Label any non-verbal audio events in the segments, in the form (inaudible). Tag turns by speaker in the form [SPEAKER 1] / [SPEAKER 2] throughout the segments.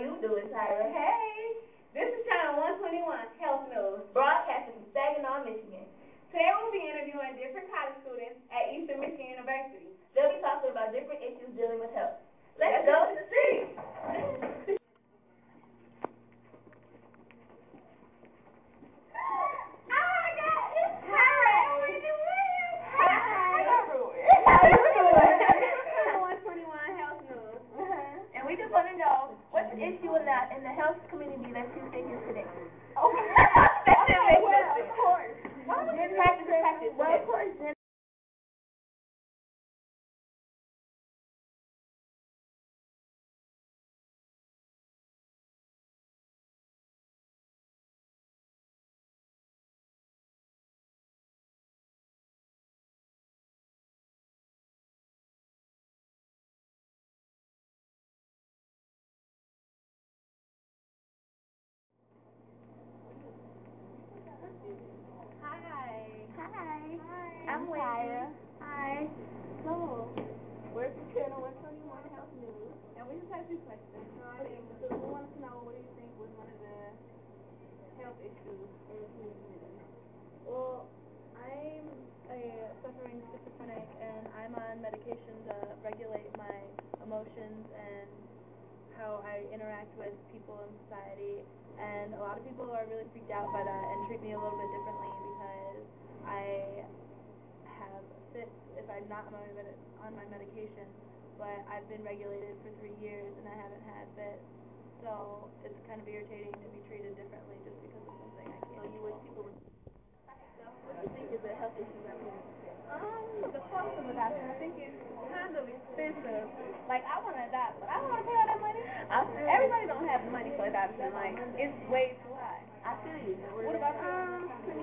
[SPEAKER 1] Tyra.
[SPEAKER 2] Hey, this is Channel 121 Health News.
[SPEAKER 1] Broadcasting from Saginaw, Michigan.
[SPEAKER 2] Today we'll be interviewing different college students at Eastern Michigan University.
[SPEAKER 1] They'll be talking about different issues dealing with health. Let's go to see. (laughs) And we just want to know the issue in the in the health community that you think is today. Oh, that should
[SPEAKER 3] well, of course.
[SPEAKER 1] Just practice, practice.
[SPEAKER 3] Well, of course, then
[SPEAKER 1] Hi.
[SPEAKER 3] Hi.
[SPEAKER 1] Hi.
[SPEAKER 3] I'm
[SPEAKER 1] I'm
[SPEAKER 3] Tyra. Hi.
[SPEAKER 1] So, we're from Channel 121 Health News, and we just have two questions. So we want to know what do you think was one of the health issues in the community?
[SPEAKER 4] Well, I'm a suffering schizophrenic and I'm on medication to regulate my emotions and how I interact with people in society. And a lot of people are really freaked out by that and treat me a little bit differently because I have fits if I'm not on my, med- on my medication. But I've been regulated for three years and I haven't had fits. So it's kind of irritating to be treated differently just because of something I can't.
[SPEAKER 1] So you wish people would. What do you think is a health issue that we
[SPEAKER 4] Um, the cost of adoption, I think it's kind of expensive. Like, I want to adopt, but I don't want to pay all that money. Everybody don't have money for adoption. Like, it's way too high.
[SPEAKER 1] I feel you.
[SPEAKER 4] What about you?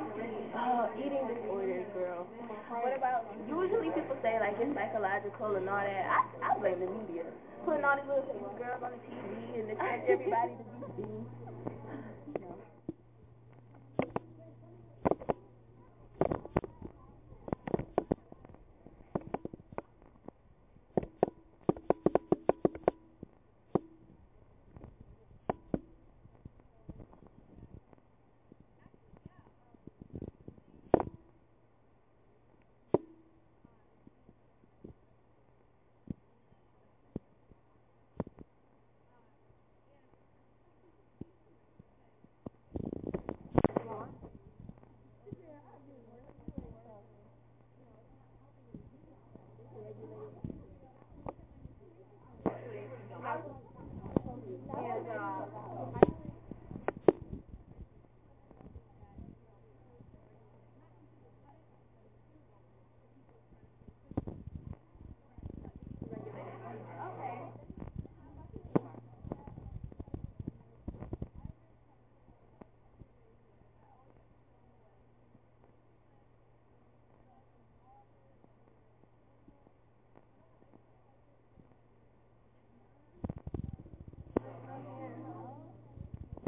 [SPEAKER 1] Uh, eating disorders, girl.
[SPEAKER 4] What about
[SPEAKER 1] Usually people say like it's psychological and all that. I I blame the media. Putting all these little girls on the TV and (laughs) expect everybody to be seen.
[SPEAKER 4] and, uh,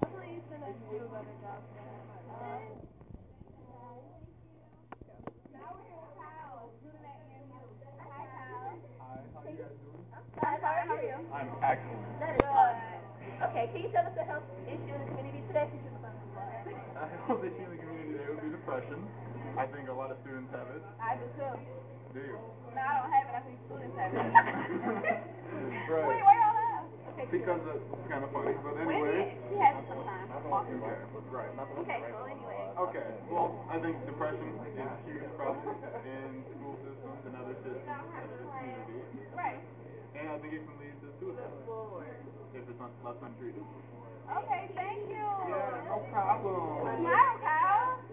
[SPEAKER 4] hopefully you can do a better job there. Um,
[SPEAKER 5] Hi, how you guys doing?
[SPEAKER 1] Hi, how are you?
[SPEAKER 5] I'm excellent.
[SPEAKER 1] That is awesome. Okay, can you tell us the health issue in the community today? Since you're the first.
[SPEAKER 5] I hope issue in the community today would be depression. I think a lot of students have it.
[SPEAKER 4] I do too.
[SPEAKER 5] Do you?
[SPEAKER 4] No, I don't have it. I think students have it. (laughs)
[SPEAKER 5] Right.
[SPEAKER 4] Wait, why y'all have? Okay,
[SPEAKER 5] Because it's kind of funny. But anyway.
[SPEAKER 4] She has it sometimes.
[SPEAKER 5] Okay, right.
[SPEAKER 1] Okay, so anyway.
[SPEAKER 5] Okay, well, I think depression is a huge problem in school systems and other systems of the community.
[SPEAKER 4] Right.
[SPEAKER 5] And I think it can lead to suicide if it's not left untreated.
[SPEAKER 4] Okay, thank you.
[SPEAKER 5] Yeah, no problem.
[SPEAKER 4] Smile, Kyle.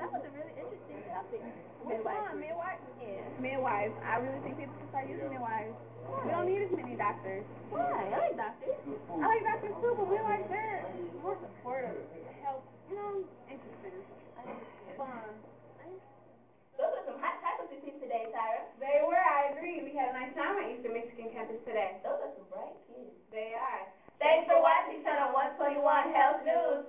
[SPEAKER 1] That was a really interesting topic.
[SPEAKER 4] Which? Midwife?
[SPEAKER 1] Yeah.
[SPEAKER 4] Midwives. I really think people should start using midwives. We don't need as many doctors.
[SPEAKER 1] Why? I like doctors.
[SPEAKER 4] I like doctors too, but we like they're more supportive, help,
[SPEAKER 2] Thanks
[SPEAKER 1] for watching Channel 121 Health
[SPEAKER 2] News.